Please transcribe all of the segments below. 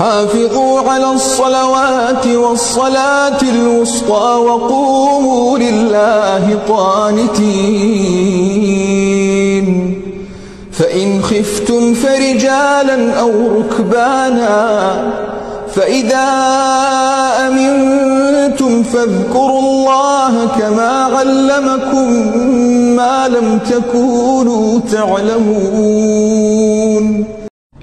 حافظوا على الصلوات والصلاة الوسطى وقوموا لله قانتين. فإن خفتم فرجالا أو ركبانا فإذا أمنتم فاذكروا الله كما علمكم ما لم تكونوا تعلمون.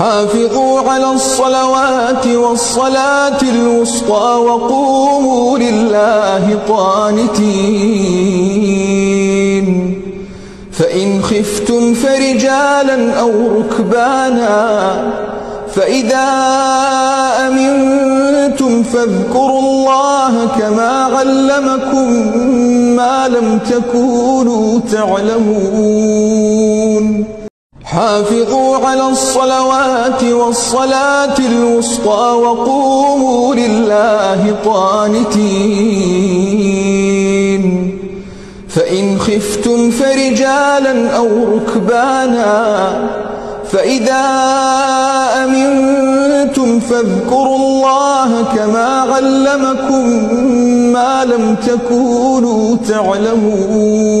حافظوا على الصلوات والصلاة الوسطى وقوموا لله قانتين. فإن خفتم فرجالا أو ركبانا فإذا أمنتم فاذكروا الله كما علمكم ما لم تكونوا تعلمون. حافظوا على الصلوات والصلاة الوسطى وقوموا لله قانتين. فإن خفتم فرجالا أو ركبانا فإذا أمنتم فاذكروا الله كما علمكم ما لم تكونوا تعلمون.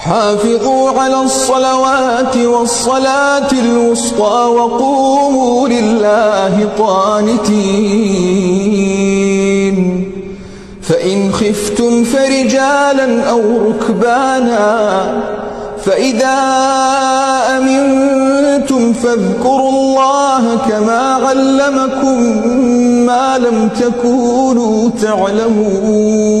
حافظوا على الصلوات والصلاة الوسطى وقوموا لله قانتين. فإن خفتم فرجالا أو ركبانا فإذا أمنتم فاذكروا الله كما علمكم ما لم تكونوا تعلمون.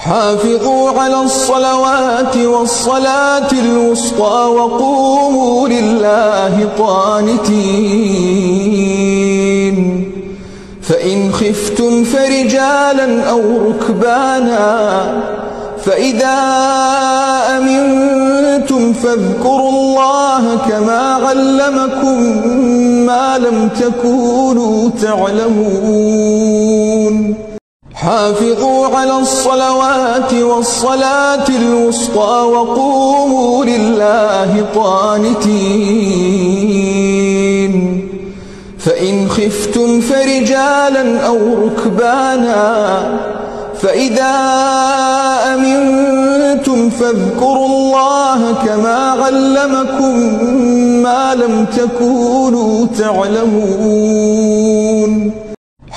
حافظوا على الصلوات والصلاة الوسطى وقوموا لله قانتين. فإن خفتم فرجالا أو ركبانا فإذا أمنتم فاذكروا الله كما علمكم ما لم تكونوا تعلمون. حافظوا على الصلوات والصلاة الوسطى وقوموا لله قانتين. فإن خفتم فرجالا أو ركبانا فإذا أمنتم فاذكروا الله كما علمكم ما لم تكونوا تعلمون.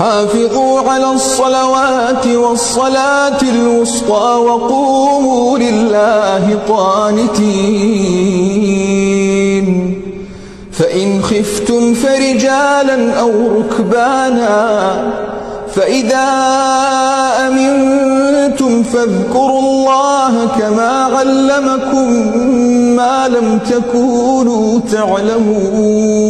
حافظوا على الصلوات والصلاة الوسطى وقوموا لله قانتين. فإن خفتم فرجالا أو ركبانا فإذا أمنتم فاذكروا الله كما علمكم ما لم تكونوا تعلمون.